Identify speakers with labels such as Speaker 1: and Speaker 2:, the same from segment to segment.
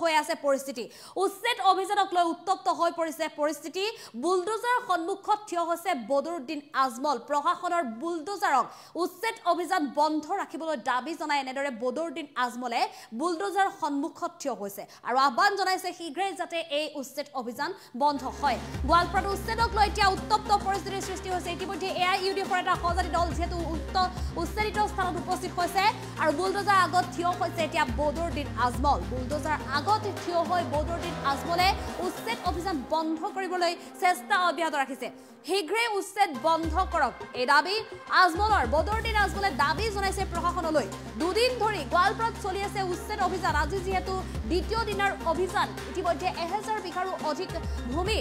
Speaker 1: হৈ আছে পৰিস্থিতি। উচ্ছেদ অভিযানক লৈ উত্তপ্ত হৈ পৰিছে পৰিস্থিতি। বুলডোজাৰ সন্মুখত থিয় হৈছে বদৰুদ্দিন আজমল। প্ৰশাসনৰ বুলডোজাৰক উচ্ছেদ অভিযান বন্ধ ৰাখিবলৈ দাবী জনাই এনেদৰে বদৰুদ্দিন আজমলে বুলডোজাৰ সন্মুখত থিয় হৈছে। আৰু আহ্বান জনাইছে শীঘ্ৰেই যাতে এই উচ্ছেদ অভিযান বন্ধ হয়। গোৱালপাৰাত উচ্ছেদক লৈ এতিয়া উত্তপ্ত পৰিস্থিতিৰ সৃষ্টি হৈছে। ইতিমধ্যে এ আই ইউ ডি এফৰ এটা সজাতি দল যিহেতু উচ্ছেদিত স্থানত উপস্থিত হৈছে। আৰু বুলডোজাৰ আগত থিয় হৈছে এতিয়া বদৰুদ্দিন আজমল। বুলডোজাৰ আগত থিয় হৈ বদৰুদ্দিন আজমলে উচ্ছেদ অভিযান বন্ধ কৰিবলৈ চেষ্টা অব্যাহত ৰাখিছে। শীঘ্ৰেই উচ্ছেদ বন্ধ কৰক। এই দাবী আজমলৰ বদৰুদ্দিন আজমলে দাবী জনাইছে প্ৰশাসনলৈ। দুদিন ধৰি গোৱালপাৰাত চলি আছে উচ্ছেদ অভিযান। আজি যিহেতু দ্বিতীয় দিনৰ অভিযান ইতিমধ্যে এহেজাৰ বিঘাৰো অধিক ভূমি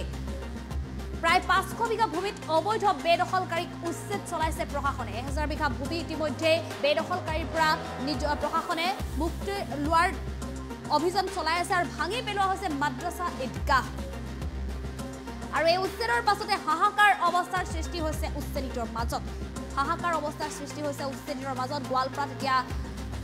Speaker 1: প্ৰায় পাঁচশ বিঘা ভূমিত অবৈধ বেদখলকাৰীক উচ্ছেদ চলাইছে প্ৰশাসনে। এহেজাৰ বিঘা ভূমি ইতিমধ্যে বেদখলকাৰীৰ পৰা নিজ প্ৰশাসনে মুক্তি লোৱাৰ অভিযান চলাই আছে আৰু ভাঙি পেলোৱা হৈছে মাদ্ৰাছা ঈদগাহ। আৰু এই উচ্ছেদৰ পাছতে হাহাকাৰ অৱস্থাৰ সৃষ্টি হৈছে উচ্ছেদিতৰ মাজত। হাহাকাৰ অৱস্থাৰ সৃষ্টি হৈছে উচ্ছেদিতৰ মাজত। গোৱালপাৰাত এতিয়া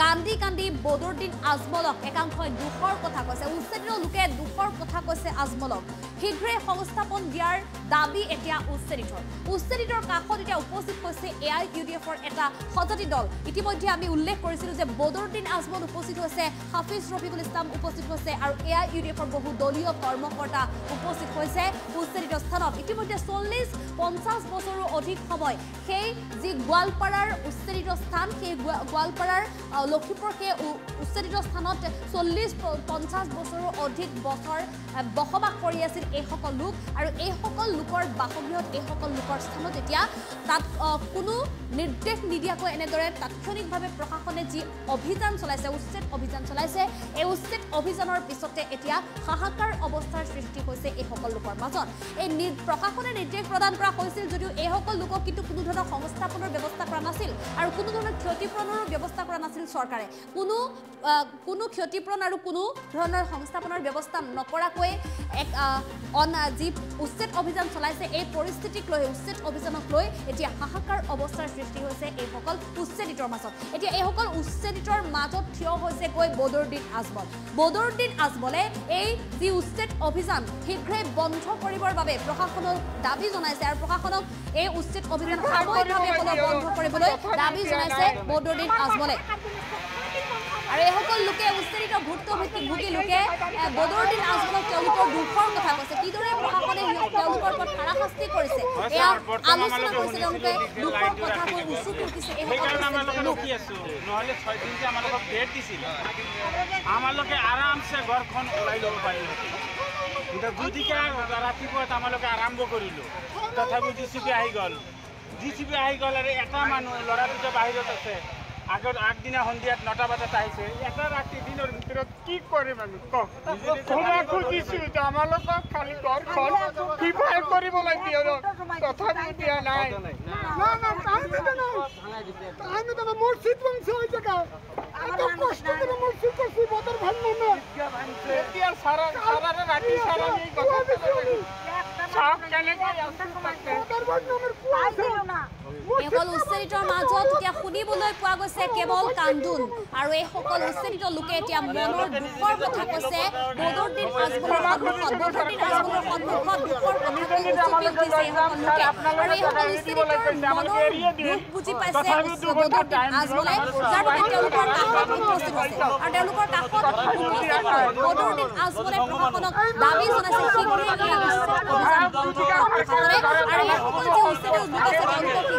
Speaker 1: কান্দি কান্দি বদৰুদ্দিন আজমলক একাংশই দুখৰ কথা কৈছে। উচ্ছেদিত লোকে দুখৰ কথা কৈছে আজমলক। শীঘ্ৰে সংস্থাপন দিয়াৰ দাবী এতিয়া উচ্ছেদিতৰ। উচ্ছেদিতৰ কাষত এতিয়া উপস্থিত হৈছে এ আই ইউ ডি এফৰ এটা সজাতি দল। ইতিমধ্যে আমি উল্লেখ কৰিছিলোঁ যে বদৰুদ্দিন আজমল উপস্থিত হৈছে হাফিজ ৰফিকুল ইছলাম উপস্থিত হৈছে আৰু এ আই ইউ ডি এফৰ বহু দলীয় কৰ্মকৰ্তা উপস্থিত হৈছে উচ্ছেদিত স্থানত। ইতিমধ্যে চল্লিছ পঞ্চাছ বছৰো অধিক সময় সেই যি গোৱালপাৰাৰ উচ্ছেদিত স্থান সেই গোৱা- গোৱালপাৰাৰ লখিমপুৰ সেই উ- উচ্ছেদিত স্থানত চল্লিছ পঞ্চাছ বছৰো অধিক বছৰ বসবাস কৰি আছিল এইসকল লোক। আৰু এইসকল লোকৰ বাসগৃহত এইসকল লোকৰ স্থানত এতিয়া তাত কোনো নিৰ্দেশ নিদিয়াকৈ এনেদৰে তাৎক্ষণিকভাৱে প্ৰশাসনে যি অভিযান চলাইছে উচ্ছেদ অভিযান চলাইছে এই উচ্ছেদ অভিযানৰ পিছতে এতিয়া হাহাকাৰ অৱস্থাৰ সৃষ্টি হৈছে এইসকল লোকৰ মাজত। এই প্ৰশাসনে নিৰ্দেশ প্ৰদান কৰা হৈছিল যদিও এইসকল লোকক কিন্তু কোনো ধৰণৰ সংস্থাপনৰ ব্যৱস্থা কৰা নাছিল আৰু কোনো ধৰণৰ ক্ষতিপূৰণৰ ব্যৱস্থা কৰা নাছিল। চৰকাৰে। কোনো কোনো ক্ষতিপূৰণ আৰু কোনো ধৰণৰ সংস্থাপনৰ ব্যৱস্থা নকৰাকৈ এক অন যি উচ্ছেদ অভিযান চলাইছে এই পৰিস্থিতিক লৈ উচ্ছেদ অভিযানক লৈ এতিয়া হাহাকাৰ অৱস্থাৰ সৃষ্টি হৈছে এইসকল উচ্ছেদিতৰ মাজত। এতিয়া এইসকল উচ্ছেদিতৰ মাজত থিয় হৈছে বদৰুদ্দিন আজমল। বদৰুদ্দিন আজমলে এই যি উচ্ছেদ অভিযান শীঘ্ৰে বন্ধ কৰিবৰ বাবে প্ৰশাসনক দাবী জনাইছে আৰু প্ৰশাসনক এই উচ্ছেদ অভিযান সাময়িকভাৱে বন্ধ কৰিবলৈ দাবী জনাইছে বদৰুদ্দিন আজমলে। আৰু এইসকল লোকে উচ্ছেদিত ভুক্তভোগী ভোগী লোকে বদৰুদ্দিন আজমলক তেওঁলোকৰ দুখৰ কথা কৈছে। কিদৰে প্ৰশাসনে তেওঁলোকৰ ওপৰত হাৰাশাস্তি কৰিছে? এয়া আলোচনা কৰিছে তেওঁলোকে দুখৰ কথা কৈ এইসকল
Speaker 2: সেইকাৰণে
Speaker 1: উচ্ছেদিত
Speaker 2: আমালোকে আৰামছে ঘৰখন ওলাই ল'ব এতিয়া ৰাতিপুৱা আৰম্ভ কৰিলোঁ। তথাপি জি চি বি আহি গ'ল। জি চি বি আহি গ'ল আৰু এটা মানুহ ল'ৰা দুটা বাহিৰত আছে। আগত আগদিনা সন্ধিয়াত নটা বজাত আহিছে। এটা ৰাতি দিনৰ ভিতৰত কি কৰিম আমি? কওক। ক্ষমা খুজিছো আমালোকক খালি ঘৰখন সিফাই কৰিবলৈ দিয়ে ৰ। তথাপিও দিয়া নাই।
Speaker 3: মসজিদ ভাঙছে ওই জায়গা এত কষ্ট করে মসজিদ করছি বদর ভাঙলো না?
Speaker 2: এতিয়া ৰাতি চাৰা এই কথা চাওক কেনেকৈ
Speaker 3: বদর ভাঙলো
Speaker 1: এইসকল উচ্ছেদিতৰ মাজত এতিয়া শুনিবলৈ পোৱা গৈছে কেৱল কান্দোন। আৰু এইসকল উচ্ছেদিত লোকে এতিয়া মনৰ দুখৰ কথা কৈছে। সন্মুখত সন্মুখত দুখৰ উঠিছে এইসকল লোকে। আৰু মনৰ দুখ বুজি পাইছে যাৰ বাবে তেওঁলোকৰ কাষত উপস্থিত হৈছে আৰু তেওঁলোকৰ কাষত উপস্থিত হৈ প্ৰশাসনক দাবী জনাইছে এই আৰু লোক আছে তেওঁলোকক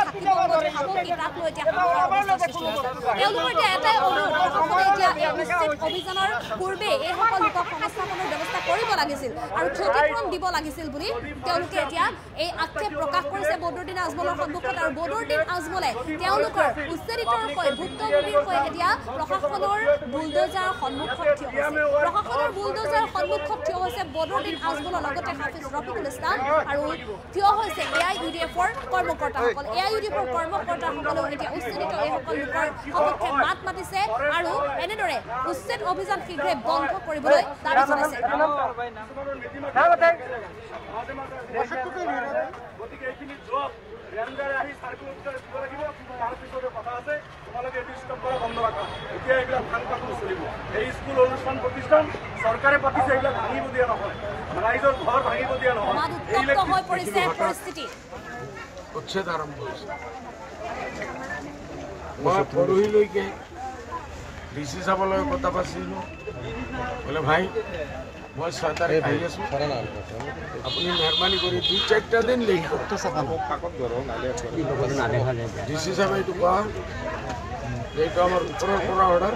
Speaker 1: থাকিব ক'ত খাব কি তাক লৈ এতিয়া হাহাকাৰ অৱস্থাৰ সৃষ্টি হৈছে তেওঁলোকৰ এতিয়া এটাই অনুৰোধ প্ৰশাসনে এতিয়া এই উচ্ছেদ অভিযানৰ পূৰ্বে এইসকল লোকক সংস্থাপনৰ ব্যৱস্থা কৰিব লাগিছিল আৰু ক্ষতিপূৰণ দিব লাগিছিল বুলি তেওঁলোকে এতিয়া এই আক্ষেপ প্ৰকাশ কৰিছে বদৰুদ্দিন আজমলৰ সন্মুখত আৰু বদৰুদ্দিন আজমলে তেওঁলোকৰ উচ্ছেদিতৰ হৈ ভুক্তভোগীৰ হৈ এতিয়া প্ৰশাসনৰ বুলডোজাৰৰ সন্মুখত থিয় হৈছে প্ৰশাসনৰ বুলডোজাৰৰ সন্মুখত থিয় হৈছে বদৰুদ্দিন আজমলৰ লগতে হাফিজ ৰফিকুল ইছলাম আৰু থিয় হৈছে এ আই ইউ ডি এফৰ কৰ্মকৰ্তাসকল এ আই ইউ ডি এফৰ কৰ্মকৰ্তাসকলেও এতিয়া উচ্ছেদিত এইসকল লোকৰ সপক্ষে মাত মাতিছে আৰু এনেদৰে উচ্ছেদ অভিযান শীঘ্ৰে বন্ধ কৰিবলৈ দাবী জনাইছে।
Speaker 4: গতিকে এইখিনি জব ৰেঞ্জাৰে আহি চাৰ্কুল অফিচাৰে দিব লাগিব তাৰপিছতে কথা আছে তোমালোকে এইটো ষ্টপ কৰা বন্ধ ৰাখা। এতিয়া এইবিলাক ভাং পাতি চলিব। এই স্কুল অনুষ্ঠান প্ৰতিষ্ঠান চৰকাৰে পাতিছে এইবিলাক ভাঙিব দিয়া নহয়। ৰাইজৰ ঘৰ ভাঙিব দিয়া নহয়।
Speaker 1: সমাজ উত্তপ্ত হৈ পৰিছে পৰিস্থিতি।
Speaker 5: উচ্ছেদ আৰম্ভ হৈছে। মই পৰহিলৈকে ডি চি চাবলৈ কথা পাতিছিলোঁ। বোলে ভাই মই ছয় তাৰিখ আহি আছোঁ। আপুনি মেহৰবানি কৰি দুই চাৰিটা দিন ডি চি চাহেবে এইটো কোৱা। যে এইটো আমাৰ ওপৰৰ পৰা অৰ্ডাৰ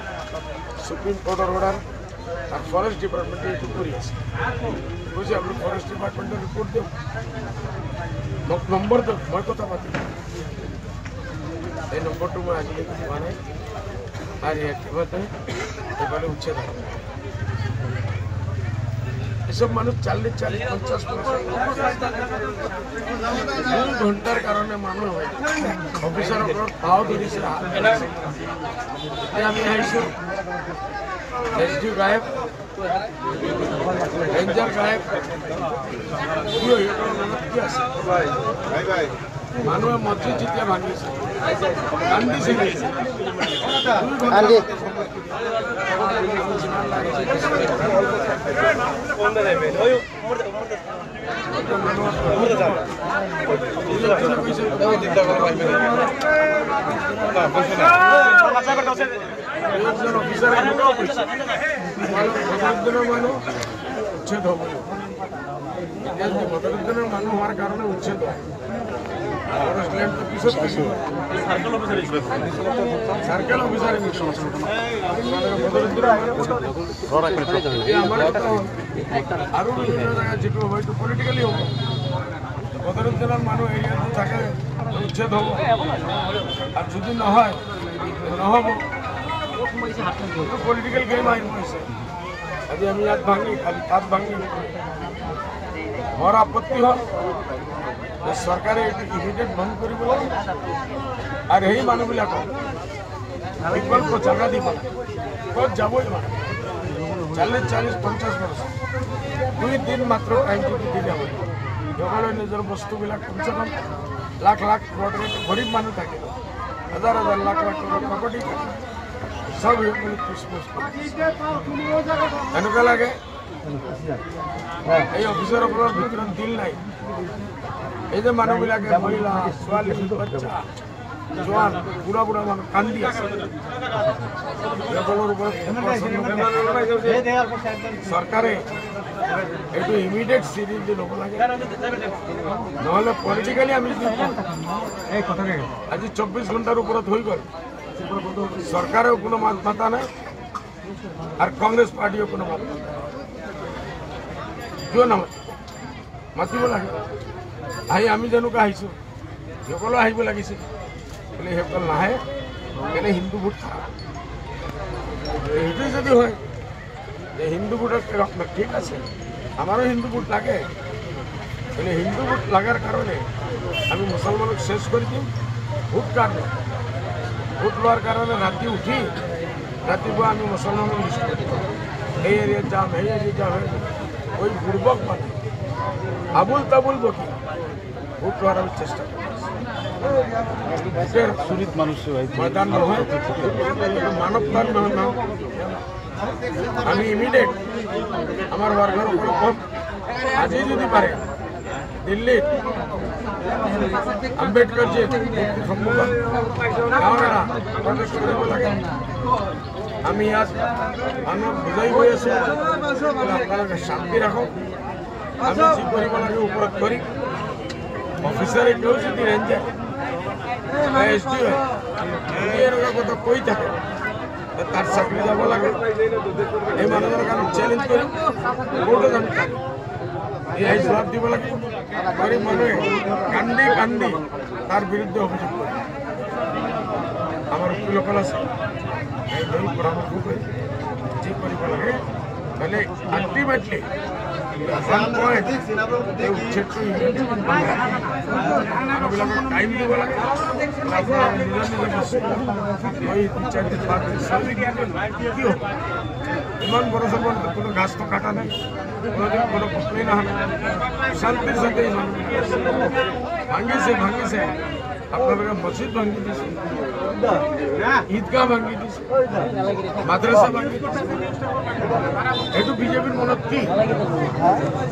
Speaker 5: সুপ্ৰিম কোৰ্টৰ অৰ্ডাৰ আৰু ফৰেষ্ট ডিপাৰ্টমেণ্টে এইটো কৰি আছে। কৈছে আপুনি ফৰেষ্ট ডিপাৰ্টমেণ্টৰ ৰিপৰ্ট দিয়ক মোক নম্বৰ দিয়ক মই কথা পাতিম। এই নম্বৰটো মই আজিলৈকে পোৱা নাই। আর একটিভাতে এবারে উচ্ছে ধারা এসব মানুষ চাল্লিশ চাল্লিশ পঞ্চাশ দুই ঘন্টার কারণে মানুষ হয়। অফিসার ওপৰত পাও ধৰিছে হাত ধৰিছে। এতিয়া আমি আহিছোঁ। এছ ডি গায়ব ৰেঞ্জাৰ আছে মানুহে মছজিদ যেতিয়া ভাঙিছে কান্দিছে গৈছে। দুই ঘণ্টা একজন অফিচাৰে এনেকুৱাও কৈছে মদৰুদ্দিনৰ মানুহ উচ্ছেদ হ'ব এতিয়া যদি মদৰুদ্দিনৰ মানুহ হোৱাৰ কাৰণে উচ্ছেদ হয় পলিটিকেলি হ'ব বদৰুদ্দিনৰ মানুহ এৰিয়াটো থাকে উচ্ছেদ হ'ব আৰু যদি নহয় নহ'ব এইটো পলিটিকেল গেম আজি আমি ইয়াত ভাঙি খালি ভাঙি। মোৰ আপত্তি হ'ল। যে চৰকাৰে এইটো ইমিডিয়েট বন্ধ কৰিব আৰু সেই মানুহবিলাকক জাগা দিব ক'ত চাল্লিছ পঞ্চাছ বছৰ। দুই দিন মাত্ৰ টাইম যদি দিলে হয় সকলোৱে নিজৰ বস্তুবিলাক কমচে কম লাখ লাখ গৰীব মানুহ থাকে। হাজাৰ হাজাৰ লাখ লাখ প্ৰপাৰ্টি সেইসকলে ক্ৰিছমাছ এনেকুৱা লাগে এই অফিচাৰসকলৰ ভিতৰত দিল নাই। এই যে মানুহবিলাকে মহিলা ছোৱালী বাচ্চা জোৱান বুঢ়া বুঢ়া মানুহ কান্দি আছে। সিহঁতৰ ওপৰত চৰকাৰে এইটো ইমিডিয়েট চিৰিজ দি ল'ব লাগে। নহ'লে পলিটিকেলি আমি যদি আজি চৌব্বিছ ঘণ্টাৰ ওপৰত হৈ গ'ল। চৰকাৰেও কোনো মাত মাতা নাই। আৰু কংগ্ৰেছ পাৰ্টিও কোনো মাত মাতা নাই। কিয় নামাতে মাতিব লাগে। আহি আমি যেনেকুৱা আহিছোঁ সকলো আহিব লাগিছিল। বোলে সেইসকল নাহে কেনে হিন্দু ভোট সেইটোৱে যদি হয় যে হিন্দু ভোটত ঠিক আছে। আমারও হিন্দু ভোট লাগে। মানে হিন্দু ভোট লাগার কারণে আমি মুসলমানক শেষ করে দিম ভোট কাটব ভোট লোৱাৰ কাৰণে ৰাতে উঠি ৰাতিপুৱা আমি কৰে দিম এই এৰিয়াত যাম এই এৰিয়াত যাম। ওই বুৰ্বক মানে। আবুল তাবুল বকি। ভোট লোৱাৰ আমি চেষ্টা কৰি
Speaker 2: চুৰিত মানুষ
Speaker 5: ময়দান নহয় মানৱতাৰ নহয় নহয় আমি ইমিডিয়েট আমাৰ ৱাৰ্কাৰসকলক কম আজি যদি পাৰে দিল্লীত আম্বেদকাৰজীৰ সন্মুখত গাঁৱৰ প্ৰৱেশ কৰিব লাগে আমি ইয়াত মানুহক বুজাই গৈ আছোঁ। আপোনালোকে শান্তি ৰাখক। আমি যি কৰিব লাগে ওপৰত কৰিম অফিচাৰে কেউ যদি ৰেঞ্জাৰ এছ ডি এনেকুৱা কথা কৈ থাকে তে তাৰ চাকৰি যাব লাগে। এই মানুহজনক আমি চেলেঞ্জ কৰিম। কোৰ্টত আমি এয়াই জবাব দিব লাগিব গৰীব মানুহে কান্দি কান্দি তাৰ বিৰুদ্ধে অভিযোগ কৰে। আমাৰ উকিলসকল আছে। এই লৈ পৰামৰ্শ কৰি যি কৰিব লাগে মানে আল্টিমেটলি এখন কয় যে উচ্ছেদটো ইমিডিয়েট মানুহবিলাকক টাইম দিব লাগে আপোনাৰ নিজৰ নিজৰ বস্তু মই টিচাৰ কি হ'ব ইমান বড় সমান কোনো গাছ তো কাটা নাই কোনোদিন কোনো কমপ্লেইন অহা নাই শান্তিৰ সাথে এই মানুহবিলাক ভাঙিছে ভাঙিছে আপোনালোকে মছজিদ ভাঙি দিছে ঈদগাহ ভাঙি দিছে মাদ্ৰাছা ভাঙি দিছে এইটো বিজেপিৰ মনত কি?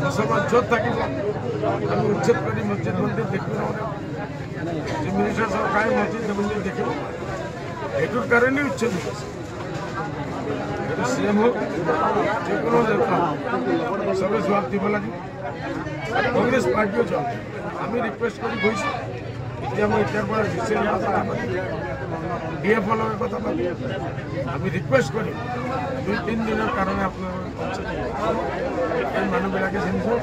Speaker 5: মুছলমান য'ত থাকিব আমি উচ্ছেদ কৰি মছজিদ মন্দিৰ দেখিব যে মিনিষ্টাৰ চৰকাৰে মছজিদ মন্দিৰ দেখিব সেইটোৰ কাৰণেই উচ্ছেদ হৈছে এইটো চি এম হওক যিকোনো নেতা। চবে জবাব দিব লাগিব কংগ্ৰেছ পাৰ্টিও জবাব আমি ৰিকুৱেষ্ট কৰি গৈছোঁ এতিয়া মই এতিয়াৰ পৰা বিচাৰি কথা পাতিম ডি এফৰ আমি ৰিকুৱেষ্ট কৰিম। দুই তিনিদিনৰ কাৰণে আপোনালোকে এই মানুহবিলাকে চিন্তিব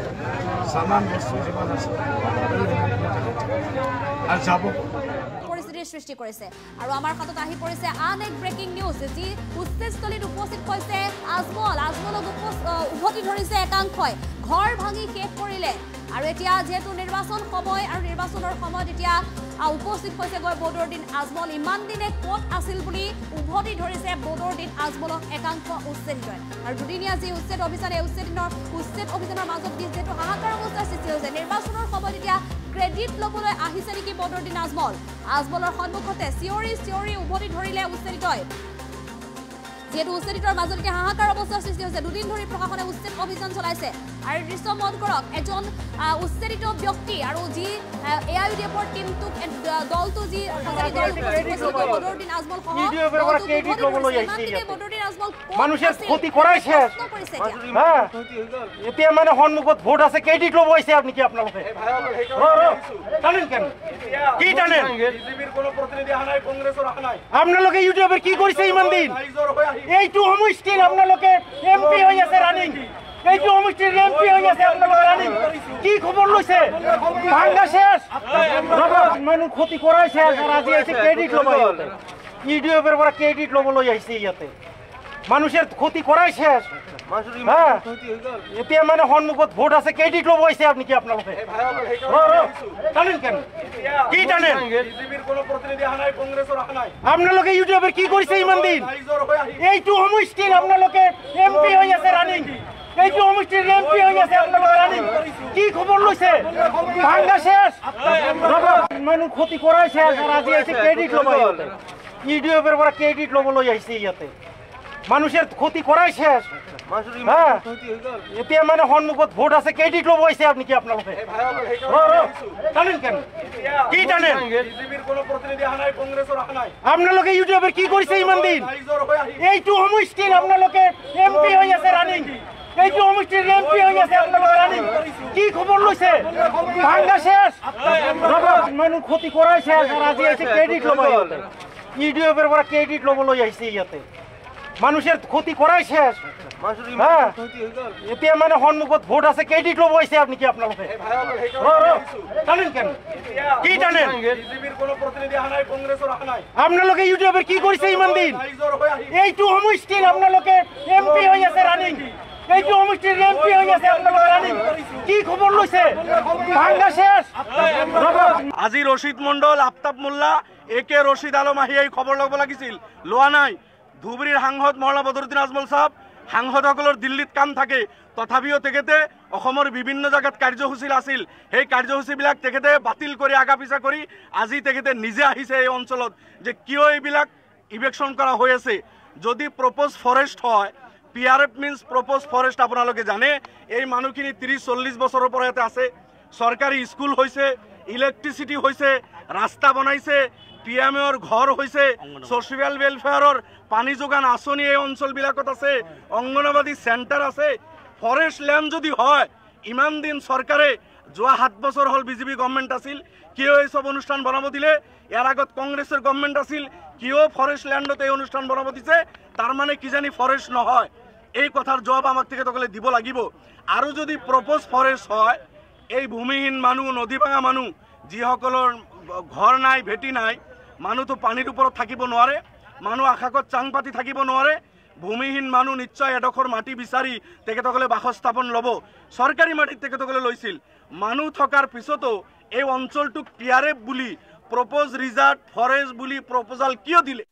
Speaker 5: চামান বস্তু যিমান আছে আৰু যাব
Speaker 1: পৰিস্থিতিৰ সৃষ্টি কৰিছে। আৰু আমাৰ হাতত আহি পৰিছে আন এক ব্ৰেকিং নিউজ যি উচ্চস্থলীত উপস্থিত হৈছে আজমল। আজমলক উভতি ধৰিছে একাংশই। ঘৰ ভাঙি শেষ কৰিলে। আৰু এতিয়া যিহেতু নিৰ্বাচন সময় আৰু নিৰ্বাচনৰ সময়ত এতিয়া উপস্থিত হৈছেগৈ বদৰুদ্দিন আজমল। ইমান দিনে ক'ত আছিল বুলি উভতি ধৰিছে বদৰুদ্দিন আজমলক একাংশ উচ্ছেদিতই। আৰু দুদিনীয়া যি উচ্ছেদ অভিযান এই উচ্ছেদিনৰ উচ্ছেদ অভিযানৰ মাজত যিহেতু হাহাকাৰ অৱস্থাৰ সৃষ্টি হৈছে নিৰ্বাচনৰ সময়ত এতিয়া ক্ৰেডিট ল'বলৈ আহিছে নেকি বদৰুদ্দিন আজমল? আজমলৰ সন্মুখতে চিঞৰি চিঞৰি উভতি ধৰিলে উচ্ছেদিতই যিহেতু উচ্ছেদিতৰ মাজত হাহাকাৰ অৱস্থাৰ সৃষ্টি হৈছে দুদিন ধৰি প্ৰশাসনে উচ্ছেদ অভিযান চলাইছে। আৰু দৃশ্য মন কৰক এজন উচ্ছেদিত ব্যক্তি আৰু যি এ আই ইউ ডি এফৰ টিমটোক দলটো যি বদৰুদ্দিন আজমল সহ। বদৰুদ্দিন
Speaker 6: মানুষের ক্ষতি করাই শেষ।
Speaker 1: এতিয়া।
Speaker 6: মানে সন্মুখত ভোট আছে কেইটিত ল'ব আহিছে আপনি কি ৰ, টানেন কেন? কি টানেন?
Speaker 4: বিজেপিৰ কোনো প্ৰতিনিধি অহা নাই কংগ্ৰেছৰ অহা নাই।
Speaker 6: আপোনালোকে ইউটিউবে কি কৰিছে ইমান দিন? এইটো সমষ্টিৰ আপোনালোকে এম পি হৈ আছে ৰানিং এইটো সমষ্টিৰ এম পি হৈ আছে আপোনালোকে ৰানিং কি খবৰ লৈছে ভাংগা শেষ। মানুহ ক্ষতি কৰাই শেষ আৰু আজি আহিছে ক্ৰেডিট ল'ব ইহঁতে ইউটিউবের পৰা ক্ৰেডিট ল'বলৈ আহিছে ইয়াতে। মানুষের ক্ষতি কৰাই শেষ। হা এতিয়া মানে সন্মুখত ভোট আছে কেইটিত ল'ব আহিছে আপনি কি আপোনালোকে টানেন কেন? কি টানেন? আপোনালোকে ইউটিউবে কি কৰিছে ইমান দিন? এইটো সমষ্টিৰ আপোনালোকে এম পি হৈ আছে ৰানিং এইটো সমষ্টিৰ এম পি হৈ আছে আপোনালোকে ৰানিং কি খবৰ লৈছে ভাংগা শেষ। মানুহ ক্ষতি কৰাই শেষ আৰু আজি আহিছে ক্ৰেডিট ল'ব ইউটিউবের পৰা ক্ৰেডিট ল'বলৈ আহিছে ইয়াতে মানুষের ক্ষতি কৰাই শেষ। হা এতিয়া মানে সন্মুখত ভোট আছে কেইটিত ল'ব আহিছে আপনি কি আপোনালোকে টানেন কেন? কি টানেন? আপোনালোকে ইউটিউবে কি কৰিছে ইমান দিন এইটো সমষ্টিৰ আপোনালোকে এম পি হৈ আছে ৰানিং এইটো সমষ্টিৰ এম পি হৈ আছে আপোনালোকে ৰানিং কি খবৰ লৈছে ভাংগা শেষ। মানুহ ক্ষতি কৰাই শেষ। আৰু আজি আহিছে ক্ৰেডিট ল'ব ইহঁতে। ইউটিউবের পৰা ক্ৰেডিট ল'বলৈ আহিছে ইয়াতে মানুষের ক্ষতি কৰাই শেষ। হা এতিয়া মানে সন্মুখত ভোট আছে কেইটিত ল'ব আহিছে আপনি কি আপোনালোকে টানেন কেন? কি টানেন? আপোনালোকে ইউটিউবে কি কৰিছে ইমান দিন? এইটো সমষ্টিৰ আপোনালোকে এম পি হৈ আছে ৰানিং এইটো সমষ্টিৰ এম পি হৈ আছে আপোনালোকে ৰানিং কি খবৰ লৈছে ভাংগা শেষ।
Speaker 4: আজি ৰচিদ মণ্ডল আফতাব মোল্লা এ কে ৰচিদ আলম আহি এই খবৰ ল'ব লাগিছিল। লোৱা নাই। ধুবুৰীৰ সাংসদ মহলা বদৰুদ্দিন আজমল চাহাব সাংসদসকলৰ দিল্লীত কাম থাকে। তথাপিও তেখেতে অসমৰ বিভিন্ন জেগাত কাৰ্যসূচী আছিল সেই কাৰ্যসূচীবিলাক তেখেতে বাতিল কৰি আগা পিছা কৰি আজি তেখেতে নিজে আহিছে এই অঞ্চলত যে কিয় এইবিলাক ইভেকশ্যন কৰা হৈ আছে। যদি প্ৰপ'জ ফৰেষ্ট হয় P R F means proposed forest আপোনালোকে জানে। এই মানুহখিনি ত্ৰিছ চল্লিছ বছৰৰ পৰা ইয়াতে আছে। চৰকাৰী স্কুল হৈছে ইলেক্ট্ৰিচিটি হৈছে ৰাস্তা বনাইছে পি এম এৰ ঘৰ হৈছে ছ'চিয়েল ৱেলফেয়াৰৰ পানী যোগান আঁচনি এই অঞ্চলবিলাকত আছে অংগনবাদী চেণ্টাৰ আছে। ফৰেষ্ট লেণ্ড যদি হয় ইমান দিন চৰকাৰে যোৱা সাত বছৰ হ'ল বিজেপি গভৰ্ণমেণ্ট আছিল কিয় এই চব অনুষ্ঠান বনাব দিলে? ইয়াৰ আগত কংগ্ৰেছৰ গভৰ্ণমেণ্ট আছিল কিয় ফৰেষ্ট লেণ্ডত এই অনুষ্ঠান বনাব দিছে? তাৰমানে কিজানি ফৰেষ্ট নহয়। এই কথাৰ জবাব আমাক তেখেতসকলে দিব লাগিব। আৰু যদি প্ৰপ'জ ফৰেষ্ট হয় এই ভূমিহীন মানুহ নদী ভাঙা মানুহ যিসকলৰ ঘৰ নাই ভেটি নাই মানুহতো পানীৰ ওপৰত থাকিব নোৱাৰে মানুহ আকাশত চাং পাতি থাকিব নোৱাৰে ভূমিহীন মানুহ নিশ্চয় এডোখৰ মাটি বিচাৰি তেখেতসকলে বাসস্থাপন ল'ব। চৰকাৰী মাটিত তেখেতসকলে লৈছিল। মানুহ থকাৰ পিছতো এই অঞ্চলটোক টি আৰ এফ বুলি প্ৰপ'জ ৰিজাৰ্ভ ফৰেষ্ট বুলি প্ৰপ'জাল কিয় দিলে?